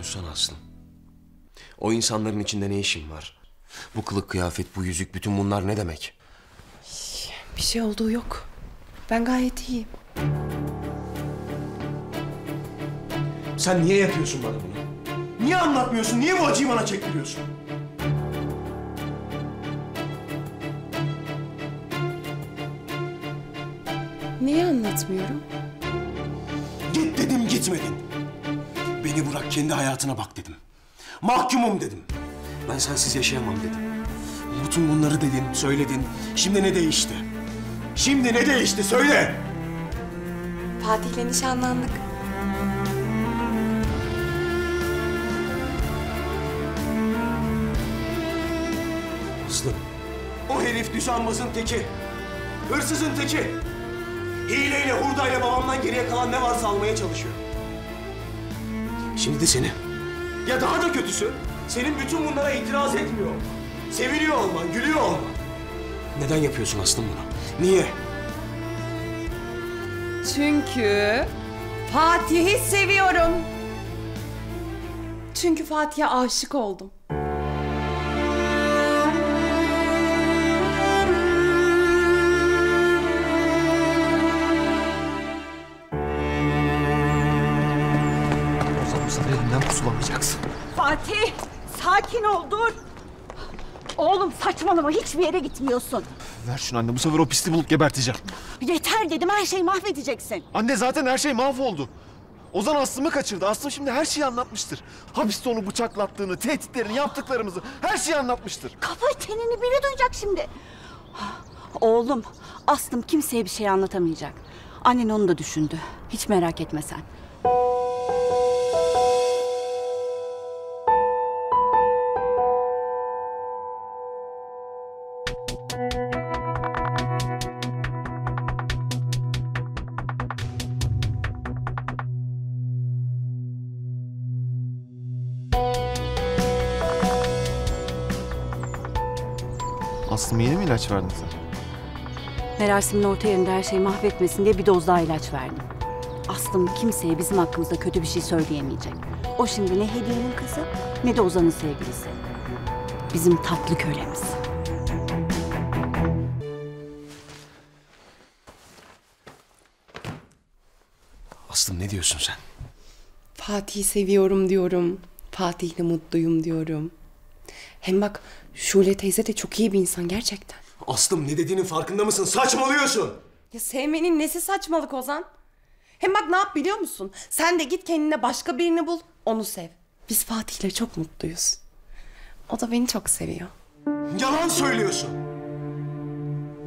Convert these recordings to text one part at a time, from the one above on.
Konuşsana Aslım. O insanların içinde ne işin var? Bu kılık kıyafet, bu yüzük, bütün bunlar ne demek? Bir şey olduğu yok. Ben gayet iyiyim. Sen niye yapıyorsun bana bunu? Niye anlatmıyorsun? Niye bu acıyı bana çektiriyorsun? Niye anlatmıyorum? Git dedim gitmedin. Beni bırak kendi hayatına bak dedim. Mahkumum dedim. Ben sensiz yaşayamam dedim. Bütün bunları dedin, söyledin. Şimdi ne değişti? Şimdi ne değişti? Söyle! Fatih'le nişanlandık. Aslım. O herif düzenbazın teki. Hırsızın teki. Hileyle, hurdayla babamdan geriye kalan ne varsa almaya çalışıyor. Şimdi de seni. Ya daha da kötüsü, senin bütün bunlara itiraz etmiyor. Seviniyor olman, gülüyor olman. Neden yapıyorsun Aslım bunu? Niye? Çünkü Fatih'i seviyorum. Çünkü Fatih'e aşık oldum. Fatih, sakin ol dur. Oğlum saçmalama hiçbir yere gitmiyorsun. Ver şunu anne bu sefer o pisliği bulup geberteceğim. Yeter dedim her şeyi mahvedeceksin. Anne zaten her şey mahvoldu. Ozan Aslı'mı kaçırdı. Aslı şimdi her şeyi anlatmıştır. Hapiste onu bıçaklattığını, tehditlerini, yaptıklarımızı her şeyi anlatmıştır. Kafa çeneni biri duyacak şimdi. Oğlum, Aslım kimseye bir şey anlatamayacak. Annen onu da düşündü. Hiç merak etme sen. ilaç verdin sen? Merasimin orta yerinde her şeyi mahvetmesin diye bir doz daha ilaç verdim. Aslım kimseye bizim hakkımızda kötü bir şey söyleyemeyecek. O şimdi ne Hediye'nin kızı ne de Ozan'ın sevgilisi. Bizim tatlı kölemiz. Aslım ne diyorsun sen? Fatih'i seviyorum diyorum. Fatih'le mutluyum diyorum. Hem bak Şule teyze de çok iyi bir insan gerçekten. Aslım ne dediğinin farkında mısın? Saçmalıyorsun. Ya sevmenin nesi saçmalık Ozan? Hem bak ne yap biliyor musun? Sen de git kendine başka birini bul, onu sev. Biz Fatih'le çok mutluyuz. O da beni çok seviyor. Yalan söylüyorsun.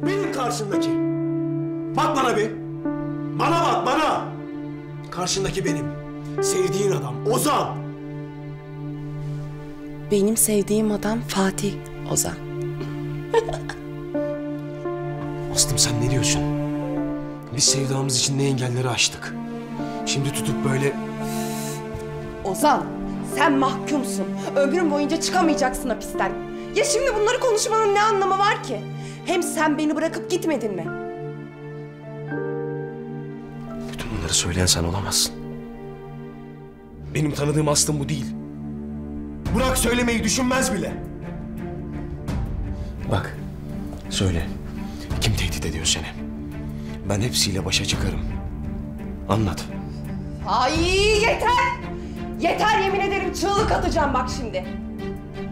Benim karşımdaki. Bak bana bir. Bana bak bana. Karşındaki benim. Sevdiğin adam Ozan. Benim sevdiğim adam Fatih Ozan. Aslım sen ne diyorsun? Biz sevdamız için ne engelleri aştık. Şimdi tutup böyle Ozan, sen mahkumsun. Ömrün boyunca çıkamayacaksın hapisten. Ya şimdi bunları konuşmanın ne anlamı var ki? Hem sen beni bırakıp gitmedin mi? bütün bunları söyleyen sen olamazsın. Benim tanıdığım Aslım bu değil. Burak söylemeyi düşünmez bile. Bak, söyle. Kim tehdit ediyor seni? Ben hepsiyle başa çıkarım. Anlat. Ay yeter! Yeter yemin ederim çığlık atacağım bak şimdi.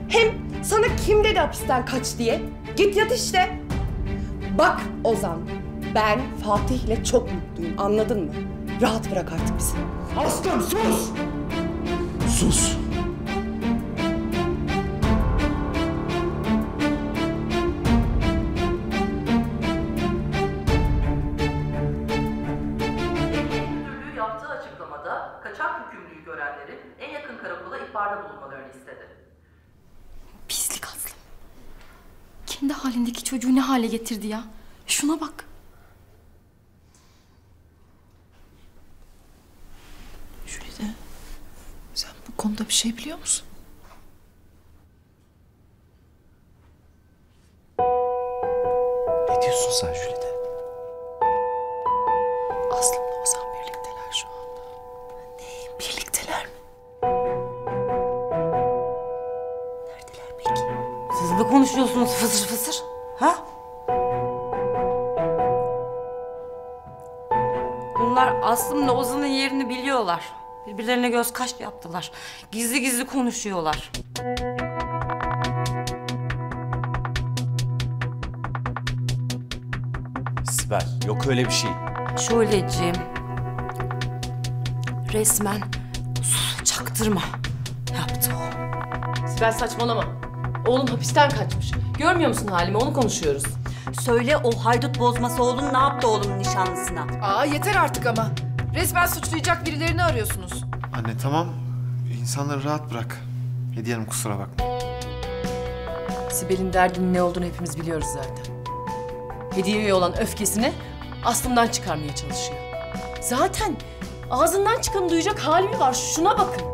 Hem sana kim dedi hapisten kaç diye? Git yat işte. Bak Ozan, ben Fatih'le çok mutluyum anladın mı? Rahat bırak artık bizi. Aslım sus! Sus. Kendi halindeki çocuğu ne hale getirdi ya? Şuna bak. Jülide, sen bu konuda bir şey biliyor musun? Göz kaş yaptılar. Gizli gizli konuşuyorlar. Sibel yok öyle bir şey. Şöleciğim. Resmen sus çaktırma yaptı o. Sibel saçmalama. Oğlum hapisten kaçmış. Görmüyor musun halimi? Onu konuşuyoruz. Söyle o haydut bozması oğlum ne yaptı oğlum nişanlısına? Aa yeter artık ama. Resmen suçlayacak birilerini arıyorsunuz. Anne tamam. İnsanları rahat bırak. Hediye Hanım kusura bakma. Sibel'in derdinin ne olduğunu hepimiz biliyoruz zaten. Hediyeye olan öfkesini aslından çıkarmaya çalışıyor. Zaten ağzından çıkanı duyacak hali mi var? Şuna bakın.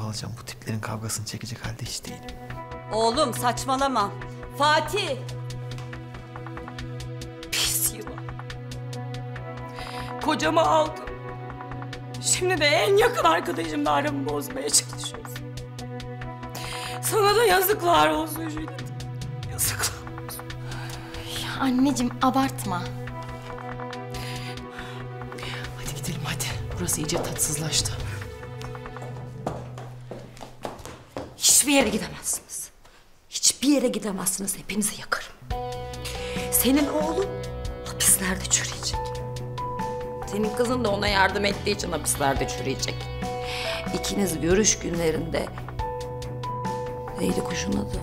Alacağım. Bu tiplerin kavgasını çekecek halde hiç değilim. Oğlum saçmalama. Fatih. Pis yılan. Kocamı aldı. Şimdi de en yakın arkadaşımla aramı bozmaya çalışıyorsun. Sana da yazıklar olsun Jülide. Yazıklar. Anneciğim abartma. Hadi gidelim hadi. Burası iyice tatsızlaştı. Hiçbir yere gidemezsiniz. Hiçbir yere gidemezsiniz. Hepinizi yakarım. Senin oğlun hapislerde çürüyecek. Senin kızın da ona yardım ettiği için hapislerde çürüyecek. İkiniz görüş günlerinde... Neydi kuşun adı?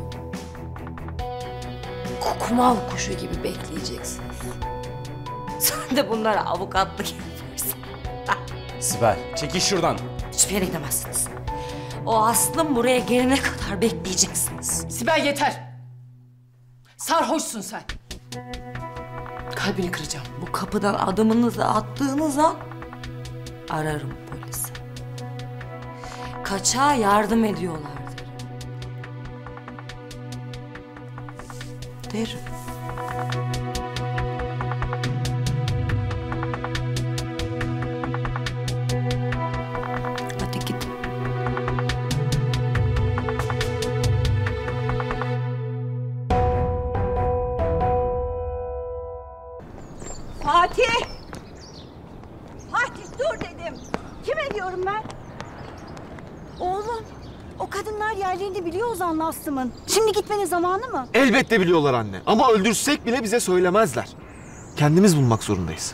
Kukumav kuşu gibi bekleyeceksiniz. Sen de bunlara avukatlık yaparsın. Sibel çekil şuradan. Hiçbir yere gidemezsiniz. O aslım buraya gelene kadar bekleyeceksiniz. Sibel yeter. Sarhoşsun sen. Kalbini kıracağım. Bu kapıdan adımınızı attığınız an ararım polisi. Kaçağa yardım ediyorlar derim. Derim. Fatih! Fatih dur dedim. Kime diyorum ben? Oğlum o kadınlar yerlerini biliyor Ozan'la Aslım'ın. Şimdi gitmenin zamanı mı? Elbette biliyorlar anne. Ama öldürsek bile bize söylemezler. Kendimiz bulmak zorundayız.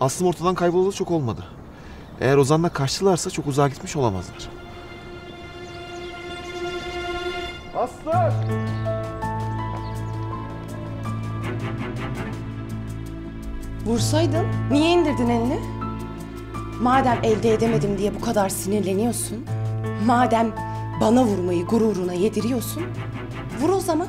Aslım ortadan kaybolalı çok olmadı. Eğer Ozan'la kaçtılarsa çok uzağa gitmiş olamazlar. Aslı! Vursaydın niye indirdin elini? Madem elde edemedim diye bu kadar sinirleniyorsun, madem bana vurmayı gururuna yediriyorsun, vur o zaman.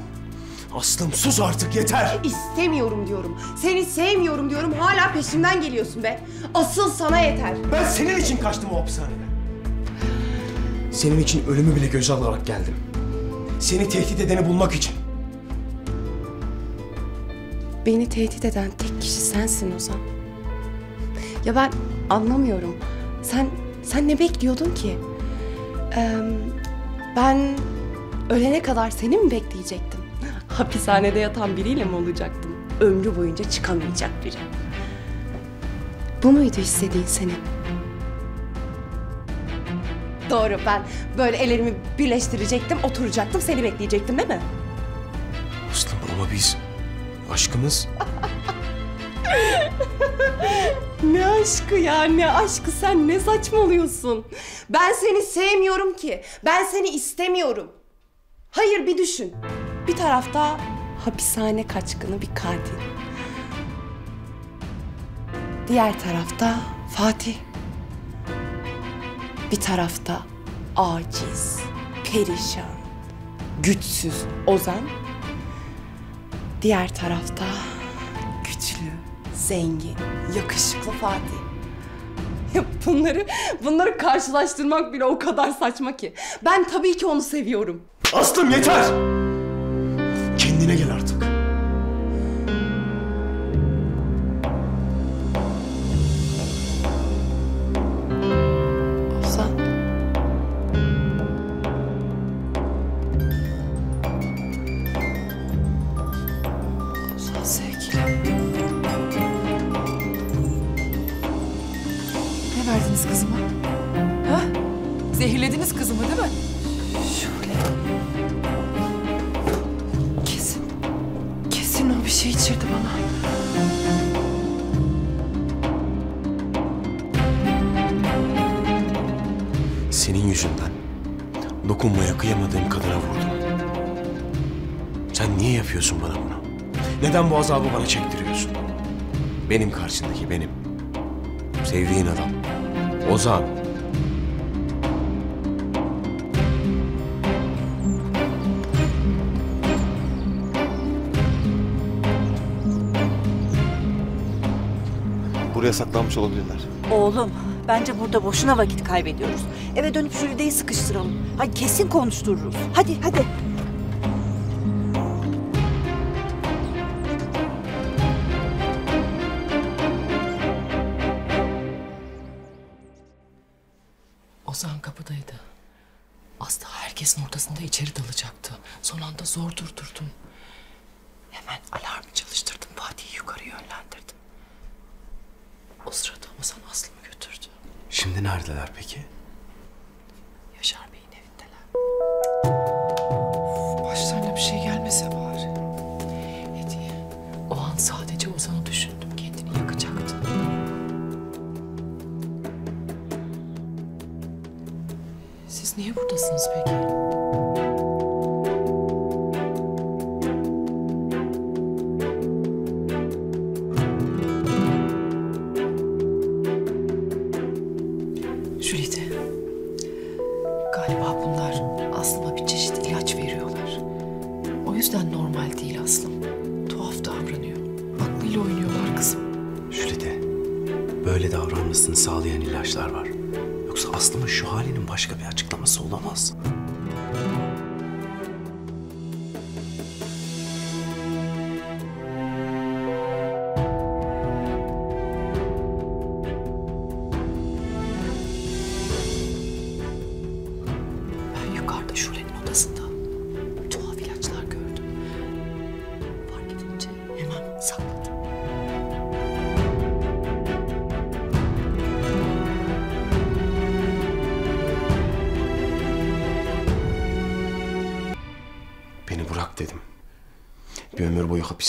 Aslım sus artık yeter. İstemiyorum diyorum. Seni sevmiyorum diyorum. Hala peşimden geliyorsun be. Asıl sana yeter. Ben senin için kaçtım o hapishaneden. Senin için ölümü bile göze alarak geldim. Seni tehdit edeni bulmak için. Beni tehdit eden tek kişi sensin Ozan. Ya ben anlamıyorum. Sen sen ne bekliyordun ki? Ee, ben ölene kadar seni mi bekleyecektim? Hapishanede yatan biriyle mi olacaktım? Ömrü boyunca çıkamayacak biri. Bu muydu istediğin senin? Doğru ben böyle ellerimi birleştirecektim, oturacaktım, seni bekleyecektim değil mi? Aslım ama biz aşkımız Ne aşkı ya ne aşkı sen ne saçmalıyorsun? Ben seni sevmiyorum ki. Ben seni istemiyorum. Hayır bir düşün. Bir tarafta hapishane kaçkını bir katil. Diğer tarafta Fatih. Bir tarafta aciz, perişan, güçsüz Ozan. Diğer tarafta güçlü, zengin, yakışıklı Fatih. Bunları, bunları karşılaştırmak bile o kadar saçma ki. Ben tabii ki onu seviyorum. Aslım yeter! Kızımı değil mi? Kesin. Kesin o bir şey içirdi bana. Senin yüzünden dokunmaya kıyamadığım kadına vurdum. Sen niye yapıyorsun bana bunu? Neden bu azabı bana çektiriyorsun? Benim karşındaki benim. Sevdiğin adam. Ozan. Buraya saklanmış olabilirler. Oğlum bence burada boşuna vakit kaybediyoruz. Eve dönüp Jülide'yi sıkıştıralım. Hadi kesin konuştururuz. Hadi hadi. Ozan kapıdaydı. Daha herkesin ortasında içeri dalacaktı. Son anda zor. Buradasınız peki? Galiba bunlar Aslıma bir çeşit ilaç veriyorlar. O yüzden normal değil Aslım. Tuhaf davranıyor. Aklıyla oynuyorlar kızım. Jülide, böyle davranmasını sağlayan ilaçlar var. Aslı'nın şu halinin başka bir açıklaması olamaz.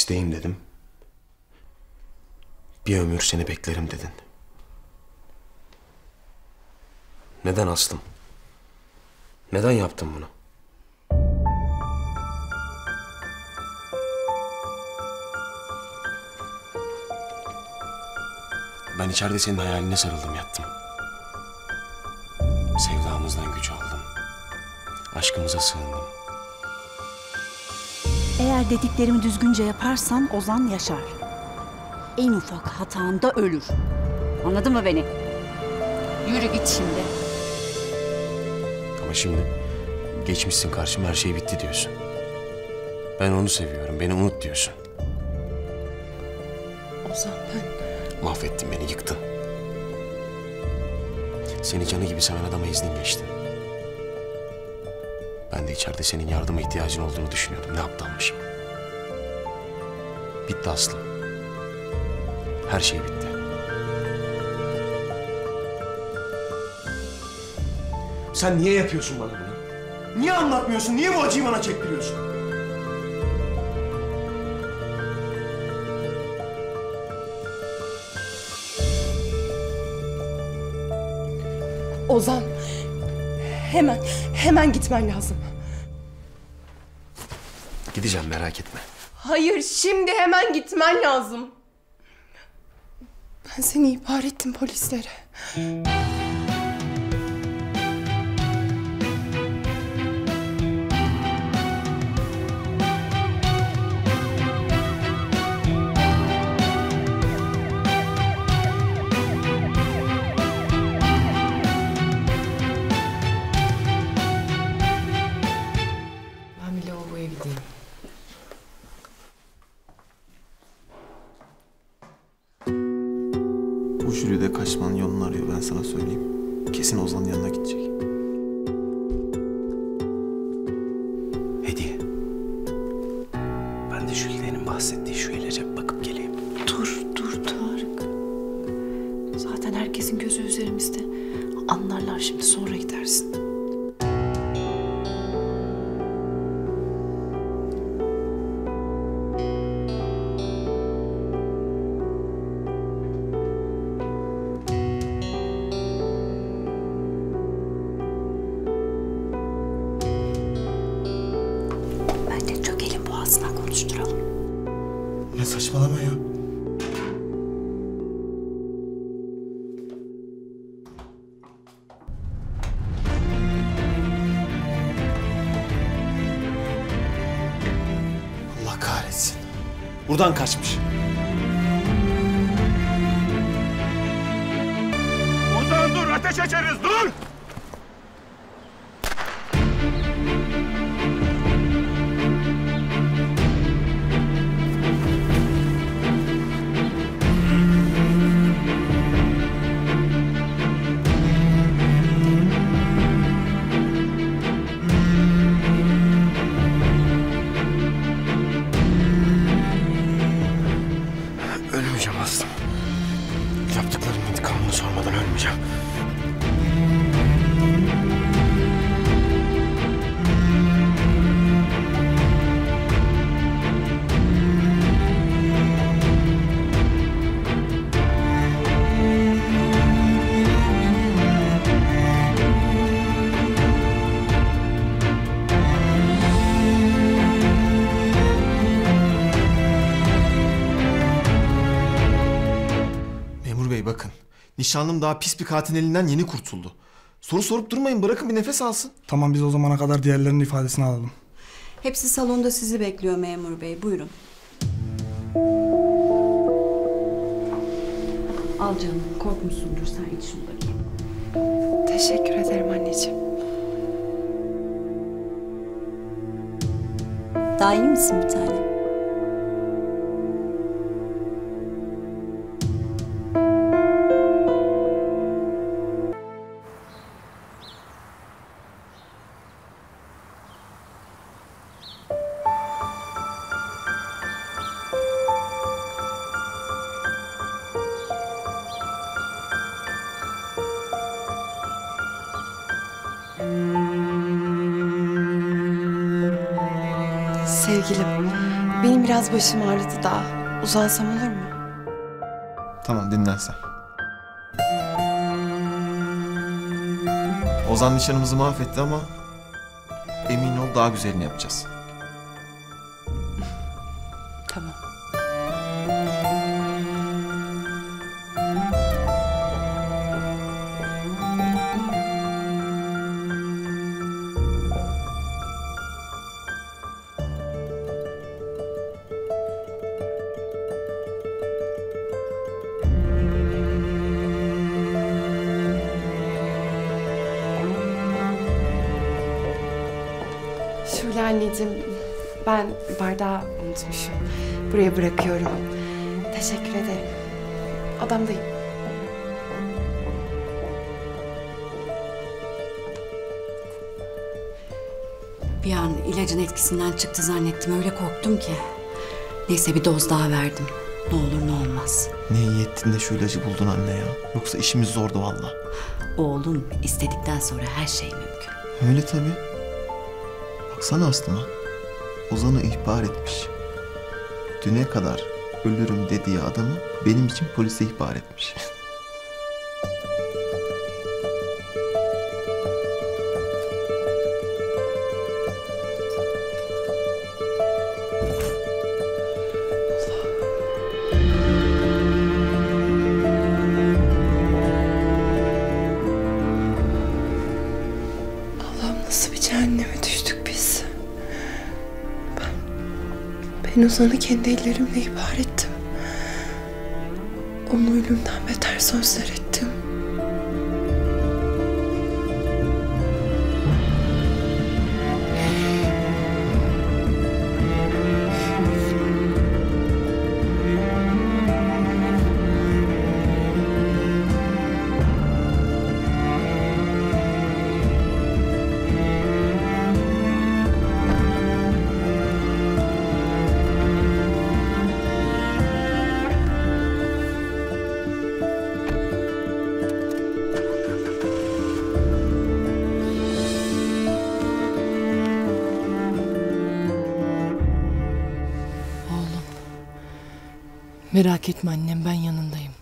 Hapisteyim dedim. Bir ömür seni beklerim dedin. Neden Aslım? Neden yaptın bunu? Ben içeride senin hayaline sarıldım yattım. Sevdamızdan güç aldım. Aşkımıza sığındım. Eğer dediklerimi düzgünce yaparsan Ozan yaşar. En ufak hatanda ölür. Anladın mı beni? Yürü git şimdi. Ama şimdi geçmişsin karşıma her şey bitti diyorsun. Ben onu seviyorum, beni unut diyorsun. Ozan ben... Mahvettin beni, yıktın. Seni canı gibi seven adama iznin geçti. Ben de içeride senin yardıma ihtiyacın olduğunu düşünüyordum. Ne aptalmışım. Bitti Aslı. Her şey bitti. Sen niye yapıyorsun bana bunu? Niye anlatmıyorsun? Niye bu acıyı bana çektiriyorsun? Ozan. Hemen, hemen gitmen lazım. Gideceğim merak etme. Hayır, şimdi hemen gitmen lazım. Ben seni ihbar ettim polislere. Bu jüri de kaçmanın yolunu arıyor ben sana söyleyeyim. Kesin Ozan'ın yanına gidecek. Saçmalama ya. Allah kahretsin. Buradan kaçmış. Nişanlım daha pis bir katilin elinden yeni kurtuldu. Soru sorup durmayın bırakın bir nefes alsın. Tamam biz o zamana kadar diğerlerinin ifadesini alalım. Hepsi salonda sizi bekliyor memur bey. Buyurun. Al canım. Korkmuşsundur. Sen iç şunu bakayım. Teşekkür ederim anneciğim. Daha iyi misin bir tane? Sevgilim, benim biraz başım ağrıdı da uzansam olur mu? Tamam dinlen sen. Ozan nişanımızı mahvetti ama emin ol daha güzelini yapacağız. Anneciğim, ben bardağı unutmuşum. Buraya bırakıyorum. Teşekkür ederim. Odamdayım. Bir an ilacın etkisinden çıktı zannettim. Öyle korktum ki. Neyse bir doz daha verdim. Ne olur ne olmaz. Ne iyi ettin de şu ilacı buldun anne ya. Yoksa işimiz zordu valla. Oğlum istedikten sonra her şey mümkün. Öyle tabii. Baksana Aslı'ma. Ozan'ı ihbar etmiş. Düne kadar ölürüm dediği adamı benim için polise ihbar etmiş. Allah'ım nasıl bir cehenneme ben Ozan'ı kendi ellerimle ihbar ettim. Onu ölümden beter sözler Merak etme annem ben yanındayım.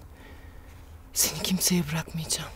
Seni kimseye bırakmayacağım.